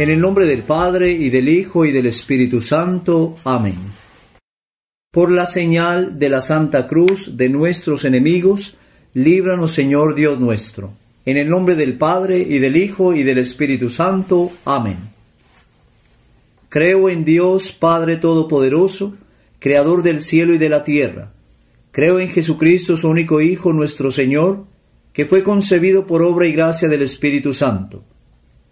En el nombre del Padre y del Hijo y del Espíritu Santo. Amén. Por la señal de la Santa Cruz de nuestros enemigos, líbranos Señor Dios nuestro. En el nombre del Padre y del Hijo y del Espíritu Santo. Amén. Creo en Dios Padre Todopoderoso, Creador del cielo y de la tierra. Creo en Jesucristo, su único Hijo, nuestro Señor, que fue concebido por obra y gracia del Espíritu Santo.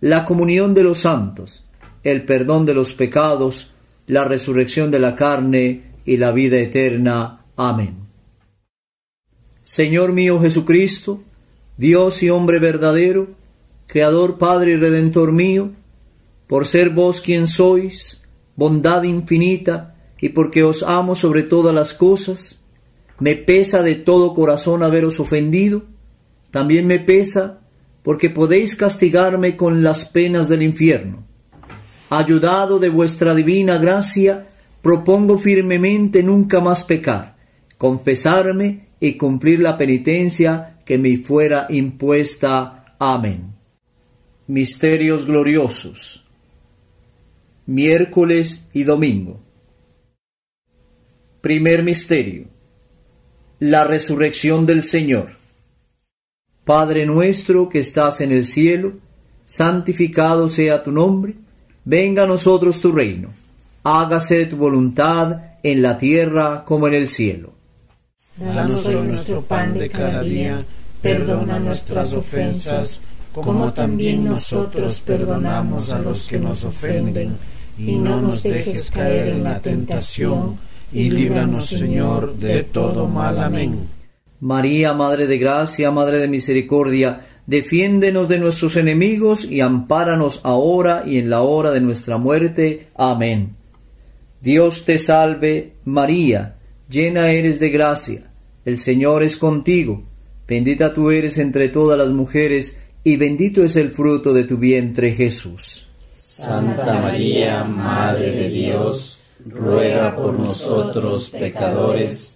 la comunión de los santos, el perdón de los pecados, la resurrección de la carne y la vida eterna. Amén. Señor mío Jesucristo, Dios y hombre verdadero, Creador, Padre y Redentor mío, por ser vos quien sois, bondad infinita, y porque os amo sobre todas las cosas, me pesa de todo corazón haberos ofendido, también me pesa porque podéis castigarme con las penas del infierno. Ayudado de vuestra divina gracia, propongo firmemente nunca más pecar, confesarme y cumplir la penitencia que me fuera impuesta. Amén. Misterios gloriosos. Miércoles y domingo. Primer misterio la resurrección del Señor. Padre nuestro que estás en el cielo, santificado sea tu nombre, venga a nosotros tu reino, hágase tu voluntad en la tierra como en el cielo. Danos hoy nuestro pan de cada día, perdona nuestras ofensas, como también nosotros perdonamos a los que nos ofenden, y no nos dejes caer en la tentación, y líbranos, Señor, de todo mal. Amén. María, Madre de Gracia, Madre de Misericordia, defiéndenos de nuestros enemigos y ampáranos ahora y en la hora de nuestra muerte. Amén. Dios te salve, María, llena eres de gracia, el Señor es contigo, bendita tú eres entre todas las mujeres, y bendito es el fruto de tu vientre Jesús. Santa María, Madre de Dios, ruega por nosotros pecadores,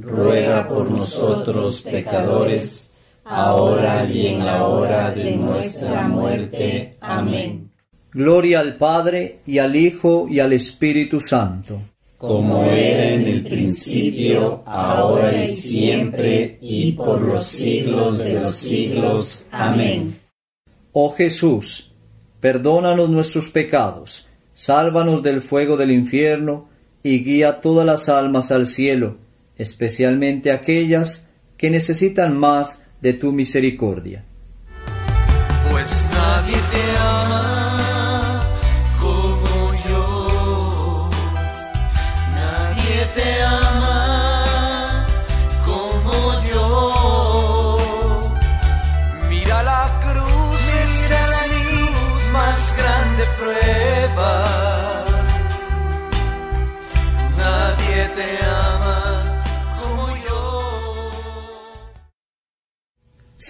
ruega por nosotros pecadores, ahora y en la hora de nuestra muerte. Amén. Gloria al Padre, y al Hijo, y al Espíritu Santo. Como era en el principio, ahora y siempre, y por los siglos de los siglos. Amén. Oh Jesús, perdónanos nuestros pecados, sálvanos del fuego del infierno, y guía todas las almas al cielo, especialmente aquellas que necesitan más de tu misericordia.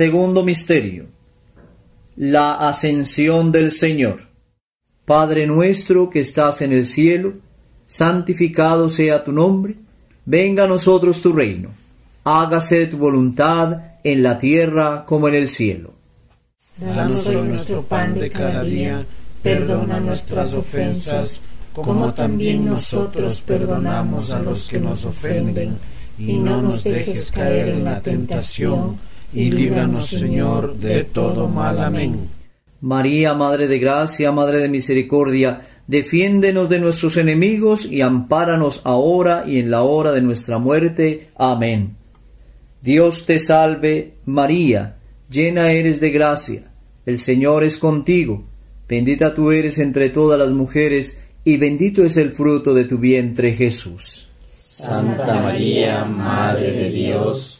Segundo misterio. La ascensión del Señor. Padre nuestro que estás en el cielo, santificado sea tu nombre, venga a nosotros tu reino, hágase tu voluntad en la tierra como en el cielo. Danos hoy nuestro pan de cada día, perdona nuestras ofensas, como también nosotros perdonamos a los que nos ofenden, y no nos dejes caer en la tentación, y líbranos, Señor, de todo mal. Amén. María, Madre de Gracia, Madre de Misericordia, defiéndenos de nuestros enemigos y ampáranos ahora y en la hora de nuestra muerte. Amén. Dios te salve, María, llena eres de gracia, el Señor es contigo, bendita tú eres entre todas las mujeres, y bendito es el fruto de tu vientre Jesús. Santa María, Madre de Dios,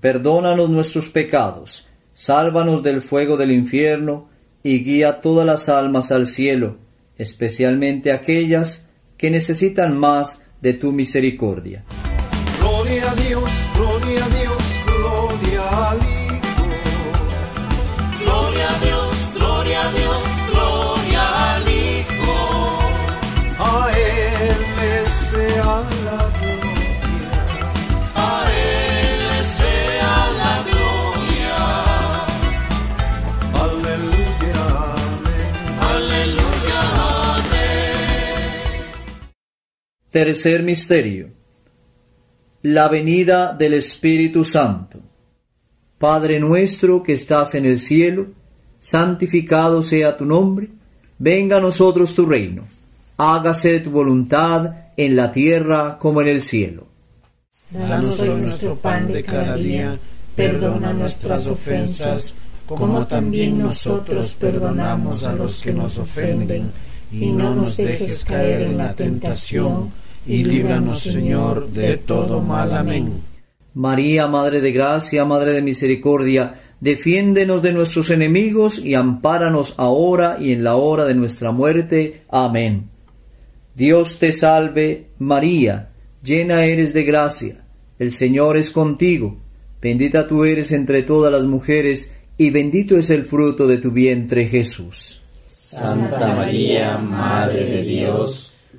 perdónanos nuestros pecados, sálvanos del fuego del infierno, y guía todas las almas al cielo, especialmente aquellas que necesitan más de tu misericordia. Tercer misterio. La venida del Espíritu Santo. Padre nuestro que estás en el cielo, santificado sea tu nombre, venga a nosotros tu reino, hágase tu voluntad en la tierra como en el cielo. Danos hoy nuestro pan de cada día, perdona nuestras ofensas, como también nosotros perdonamos a los que nos ofenden, y no nos dejes caer en la tentación, y líbranos, Señor, de todo mal. Amén. María, Madre de Gracia, Madre de Misericordia, defiéndenos de nuestros enemigos y ampáranos ahora y en la hora de nuestra muerte. Amén. Dios te salve, María, llena eres de gracia, el Señor es contigo, bendita tú eres entre todas las mujeres, y bendito es el fruto de tu vientre Jesús. Santa María, Madre de Dios,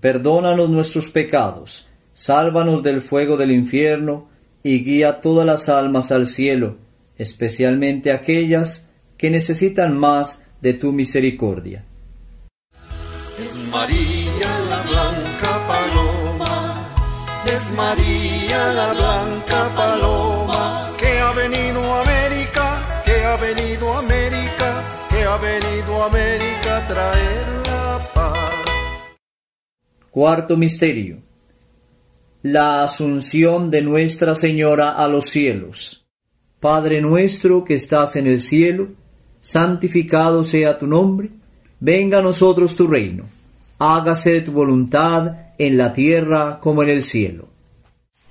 perdónanos nuestros pecados, sálvanos del fuego del infierno, y guía todas las almas al cielo, especialmente aquellas que necesitan más de tu misericordia. Es María la blanca paloma, es María la blanca paloma, que ha venido a América, que ha venido a América, que ha venido a América a traer. Cuarto misterio. La asunción de Nuestra Señora a los cielos. Padre nuestro que estás en el cielo, santificado sea tu nombre, venga a nosotros tu reino, hágase tu voluntad en la tierra como en el cielo.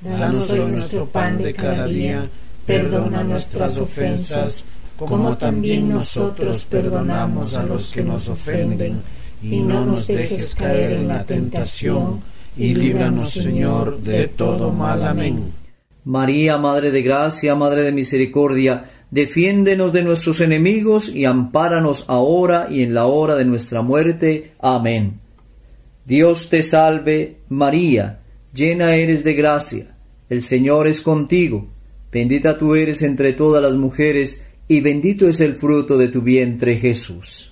Danos hoy nuestro pan de cada día, perdona nuestras ofensas, como también nosotros perdonamos a los que nos ofenden, y no nos dejes caer en la tentación, y líbranos, Señor, de todo mal. Amén. María, Madre de Gracia, Madre de Misericordia, defiéndenos de nuestros enemigos y ampáranos ahora y en la hora de nuestra muerte. Amén. Dios te salve, María, llena eres de gracia, el Señor es contigo, bendita tú eres entre todas las mujeres, y bendito es el fruto de tu vientre, Jesús.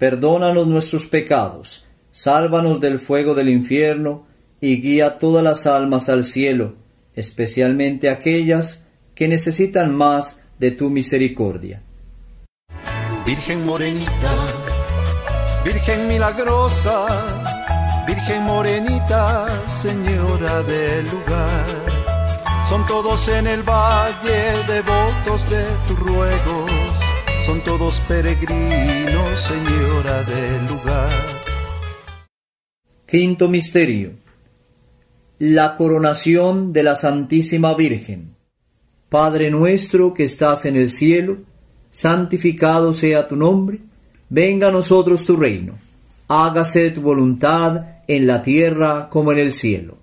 perdónanos nuestros pecados, sálvanos del fuego del infierno, y guía todas las almas al cielo, especialmente aquellas que necesitan más de tu misericordia. Virgen morenita, Virgen milagrosa, Virgen morenita, Señora del lugar. Son todos en el valle devotos de tus ruegos, son todos peregrinos, Señora del lugar. Quinto Misterio. La coronación de la Santísima Virgen. Padre nuestro que estás en el cielo, santificado sea tu nombre, venga a nosotros tu reino, hágase tu voluntad en la tierra como en el cielo.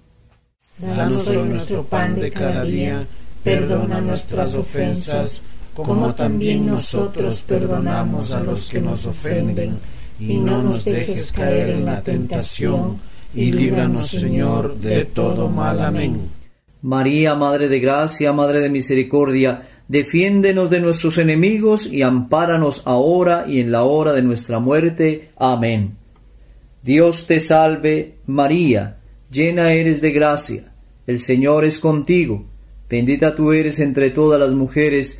Danos hoy nuestro pan de cada día, perdona nuestras ofensas, como también nosotros perdonamos a los que nos ofenden, y no nos dejes caer en la tentación, y líbranos, Señor, de todo mal. Amén. María, Madre de Gracia, Madre de Misericordia, defiéndenos de nuestros enemigos y ampáranos ahora y en la hora de nuestra muerte. Amén. Dios te salve, María, llena eres de gracia, el Señor es contigo, bendita tú eres entre todas las mujeres,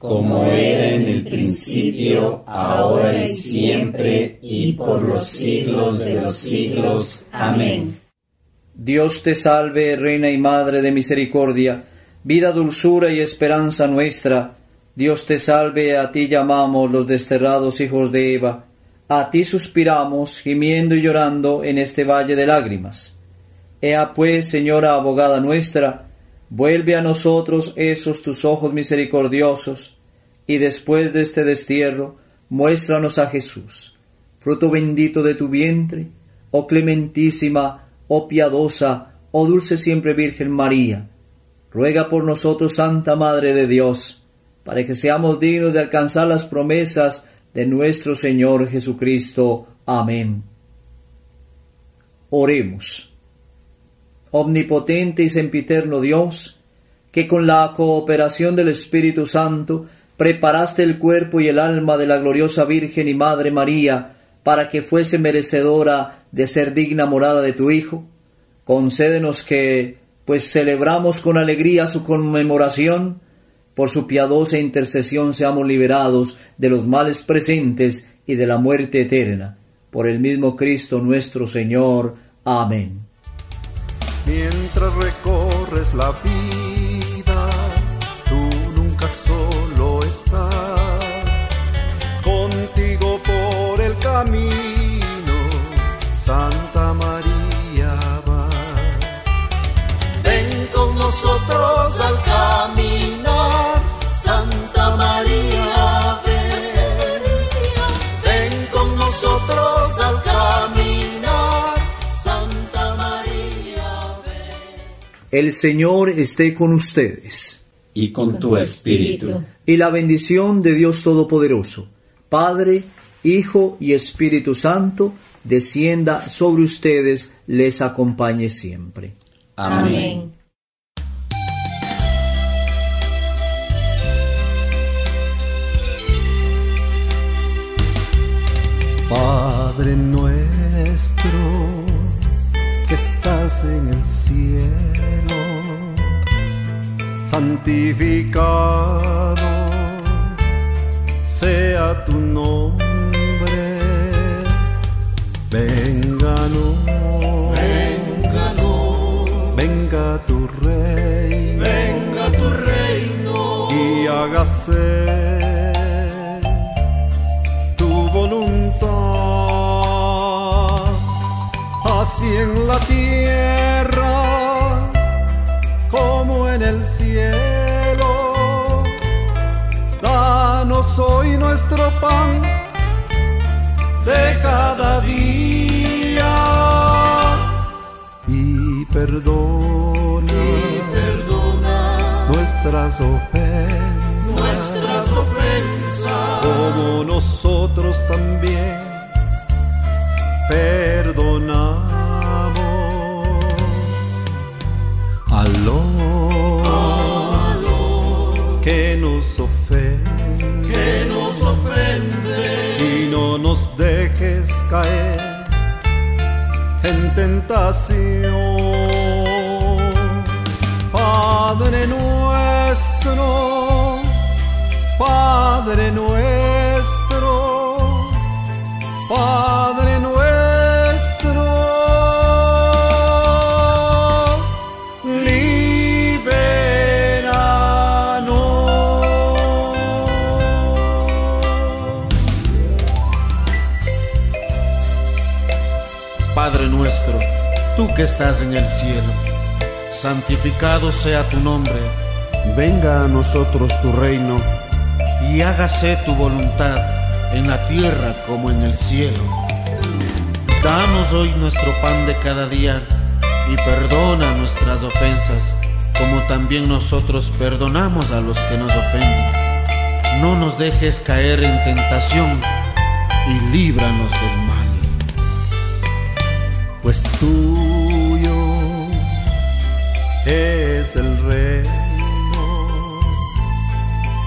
Como era en el principio, ahora y siempre, y por los siglos de los siglos. Amén. Dios te salve, Reina y Madre de Misericordia, vida, dulzura y esperanza nuestra. Dios te salve, a ti llamamos los desterrados hijos de Eva. A ti suspiramos, gimiendo y llorando en este valle de lágrimas. Ea pues, Señora abogada nuestra, vuelve a nosotros esos tus ojos misericordiosos, y después de este destierro, muéstranos a Jesús, fruto bendito de tu vientre, oh clementísima, oh piadosa, oh dulce siempre Virgen María. Ruega por nosotros, Santa Madre de Dios, para que seamos dignos de alcanzar las promesas de nuestro Señor Jesucristo. Amén. Oremos. Omnipotente y sempiterno Dios, que con la cooperación del Espíritu Santo preparaste el cuerpo y el alma de la gloriosa Virgen y Madre María para que fuese merecedora de ser digna morada de tu Hijo, concédenos que, pues celebramos con alegría su conmemoración, por su piadosa intercesión seamos liberados de los males presentes y de la muerte eterna. Por el mismo Cristo nuestro Señor. Amén. Mientras recorres la vida, tú nunca solo estás. Contigo por el camino, Santa María va. Ven con nosotros al caminar, El Señor esté con ustedes. y con tu espíritu. Y la bendición de Dios Todopoderoso, Padre, Hijo y Espíritu Santo, descienda sobre ustedes, les acompañe siempre. Amén. Padre nuestro estás en el cielo, santificado sea tu nombre, venga no, Venga, no, venga tu reino. Venga tu reino. y hágase así en la tierra como en el cielo. Danos hoy nuestro pan de cada día y perdona Perdona nuestras ofensas nuestras ofensas. como nosotros también perdonamos nos dejes caer en tentación. Padre nuestro, Padre nuestro, Padre que estás en el cielo, santificado sea tu nombre, venga a nosotros tu reino, y hágase tu voluntad en la tierra como en el cielo. Danos hoy nuestro pan de cada día, y perdona nuestras ofensas, como también nosotros perdonamos a los que nos ofenden. No nos dejes caer en tentación, y líbranos del mal. Pues tuyo es el reino,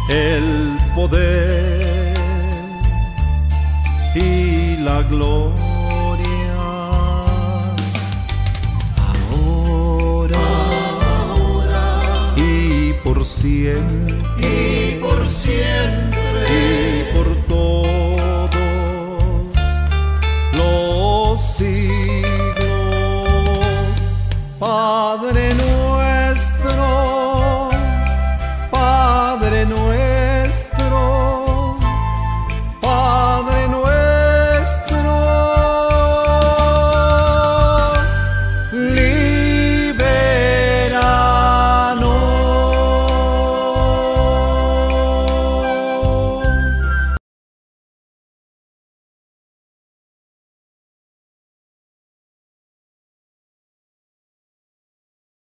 el poder y la gloria. Ahora, y por siempre. Y por siempre.